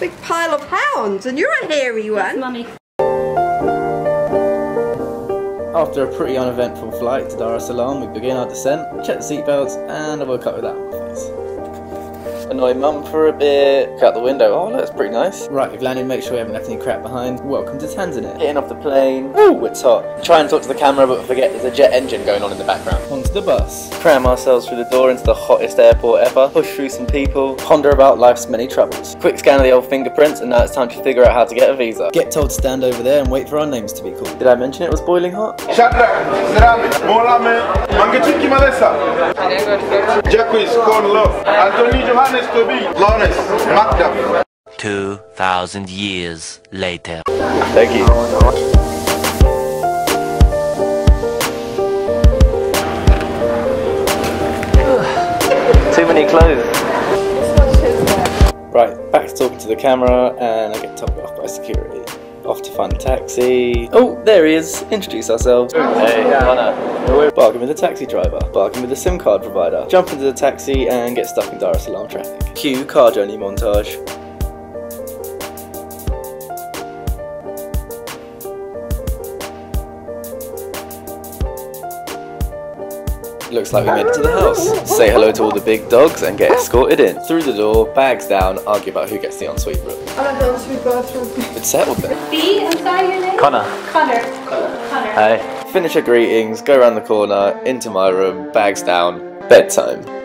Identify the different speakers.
Speaker 1: big pile of hounds, and you're a hairy one.
Speaker 2: Mummy.
Speaker 3: After a pretty uneventful flight to Dar es Salaam, we begin our descent, check the seatbelts, and I woke up with that on my face. Annoy mum for a bit, look out the window, oh that's pretty nice. Right, we've landed, make sure we haven't left any crap behind. Welcome to Tanzania. Getting off the plane, ooh, it's hot. Try and talk to the camera, but forget there's a jet engine going on in the background. Onto the bus. Cram ourselves through the door into the hottest airport ever, push through some people, ponder about life's many troubles. Quick scan of the old fingerprints, and now it's time to figure out how to get a visa. Get told to stand over there and wait for our names to be called. Did I mention it was boiling hot?
Speaker 4: Shadrach, Zerami, Molame, Mangechuki Malesa, Jacques, Cornlove, Anthony Johannes Lawrence, Magda.
Speaker 5: 2,000 years later.
Speaker 3: Thank you. Too many clothes. Right, back to talking to the camera, and I get told off by security. Off to find a taxi. Oh, there he is. Introduce ourselves. Hey, Conor. Bargain with the taxi driver. Bargain with the SIM card provider. Jump into the taxi and get stuck in Dar es Salaam traffic. Cue car journey montage. Looks like we made it to the house. Say hello to all the big dogs and get escorted in. Through the door, bags down, argue about who gets the ensuite room.
Speaker 1: I like the ensuite bathroom.
Speaker 3: It's settled then.
Speaker 2: B, I'm sorry, your name?
Speaker 5: Conor.
Speaker 2: Conor. Conor.
Speaker 3: Hey. Finish your greetings, go around the corner, into my room, bags down, bedtime.